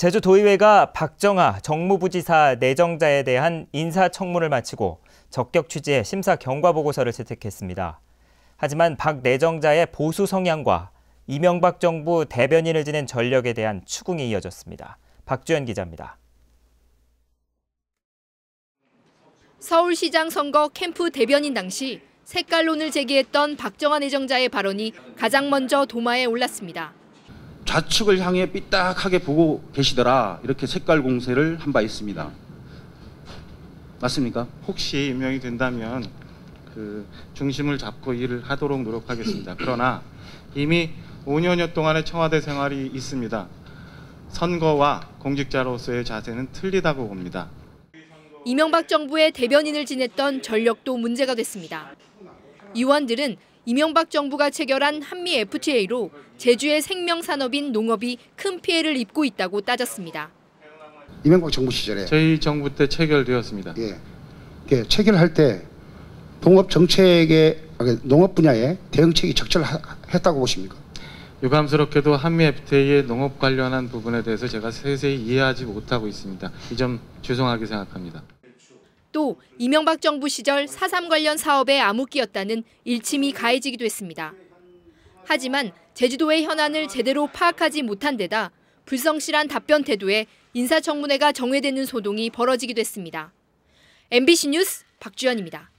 제주도의회가 박정아 정무부지사 내정자에 대한 인사청문을 마치고 적격 취지의 심사 경과 보고서를 채택했습니다. 하지만 박 내정자의 보수 성향과 이명박 정부 대변인을 지낸 전력에 대한 추궁이 이어졌습니다. 박주연 기자입니다. 서울시장 선거 캠프 대변인 당시 색깔론을 제기했던 박정아 내정자의 발언이 가장 먼저 도마에 올랐습니다. 좌측을 향해 삐딱하게 보고 계시더라 이렇게 색깔 공세를 한 바 있습니다. 맞습니까? 혹시 임명이 된다면 그 중심을 잡고 일을 하도록 노력하겠습니다. 그러나 이미 5년여 동안의 청와대 생활이 있습니다. 선거와 공직자로서의 자세는 틀리다고 봅니다. 이명박 정부의 대변인을 지냈던 전력도 문제가 됐습니다. 의원들은 이명박 정부가 체결한 한미 FTA로 제주의 생명산업인 농업이 큰 피해를 입고 있다고 따졌습니다. 이명박 정부 시절에 저희 정부 때 체결되었습니다. 예, 예 체결할 때 동업 정책의 농업 분야에 대응책이 적절했다고 보십니까? 유감스럽게도 한미 FTA의 농업 관련한 부분에 대해서 제가 세세히 이해하지 못하고 있습니다. 이 점 죄송하게 생각합니다. 또 이명박 정부 시절 4.3 관련 사업에 암흑기였다는 일침이 가해지기도 했습니다. 하지만 제주도의 현안을 제대로 파악하지 못한 데다 불성실한 답변 태도에 인사청문회가 정회되는 소동이 벌어지기도 했습니다. MBC 뉴스 박주연입니다.